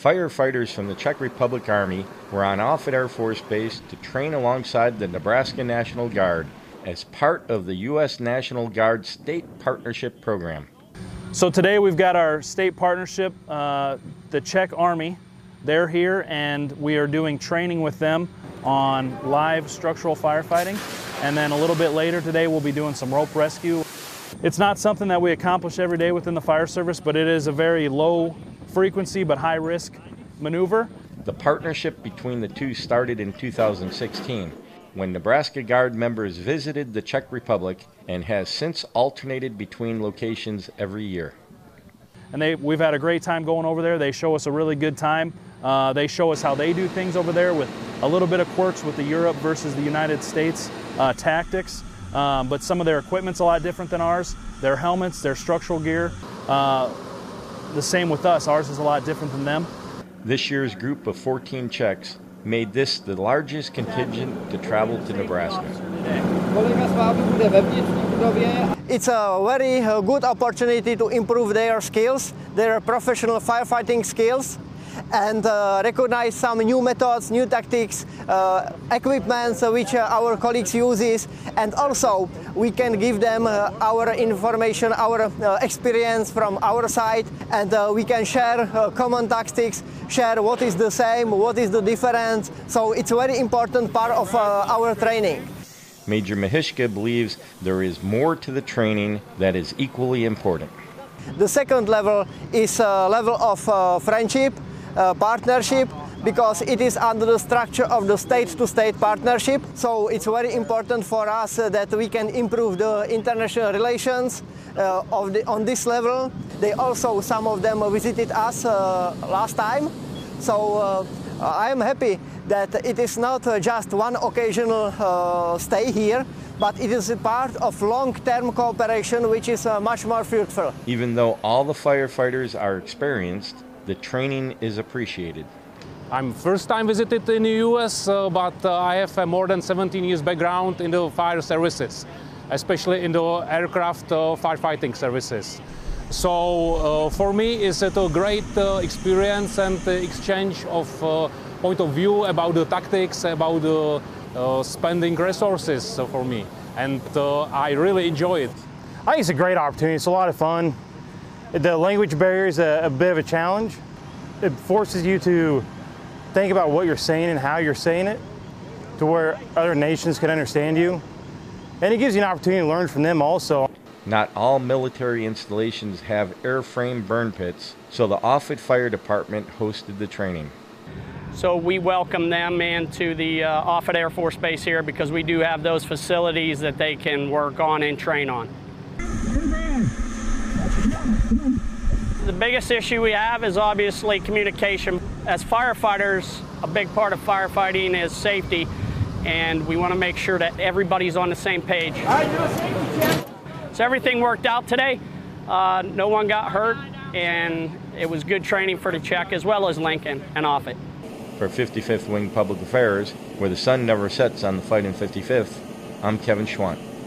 Firefighters from the Czech Republic Army were on Offutt Air Force Base to train alongside the Nebraska National Guard as part of the U.S. National Guard State Partnership Program. So today we've got our state partnership, uh, the Czech Army. They're here and we are doing training with them on live structural firefighting. And then a little bit later today we'll be doing some rope rescue. It's not something that we accomplish every day within the fire service, but it is a very low frequency but high risk maneuver. The partnership between the two started in 2016 when Nebraska Guard members visited the Czech Republic and has since alternated between locations every year. And they, we've had a great time going over there. They show us a really good time. Uh, they show us how they do things over there with a little bit of quirks with the Europe versus the United States uh, tactics. Um, but some of their equipment's a lot different than ours. Their helmets, their structural gear, uh, the same with us. Ours is a lot different than them. This year's group of 14 Czechs made this the largest contingent to travel to Nebraska. It's a very uh, good opportunity to improve their skills, their professional firefighting skills, and uh, recognize some new methods, new tactics, uh, equipments which uh, our colleagues uses, and also we can give them uh, our information, our uh, experience from our side, and uh, we can share common tactics, share what is the same, what is the difference. So it's a very important part of our training. Major Mahishka believes there is more to the training that is equally important. The second level is a level of uh, friendship, uh, partnership, because it is under the structure of the state-to-state -state partnership. So it's very important for us uh, that we can improve the international relations uh, of the, on this level. They also, some of them visited us uh, last time. So uh, I am happy that it is not uh, just one occasional uh, stay here, but it is a part of long-term cooperation which is much more fruitful. Even though all the firefighters are experienced, the training is appreciated. I'm first time visited in the US, uh, but uh, I have uh, more than 17 years background in the fire services, especially in the aircraft uh, firefighting services. So uh, for me, it's a great uh, experience and exchange of point of view about the tactics, about the spending resources for me. And I really enjoy it. I think it's a great opportunity. It's a lot of fun. The language barrier is a, a bit of a challenge. It forces you to think about what you're saying and how you're saying it to where other nations can understand you. And it gives you an opportunity to learn from them also. Not all military installations have airframe burn pits, so the Offutt Fire Department hosted the training. So we welcome them into the uh, Offutt Air Force Base here because we do have those facilities that they can work on and train on. The biggest issue we have is obviously communication. As firefighters, a big part of firefighting is safety, and we want to make sure that everybody's on the same page. So everything worked out today. Uh, no one got hurt, and it was good training for the Czech as well as Lincoln and Offutt. For 55th Wing Public Affairs, where the sun never sets on the fighting 55th, I'm Kevin Schwandt.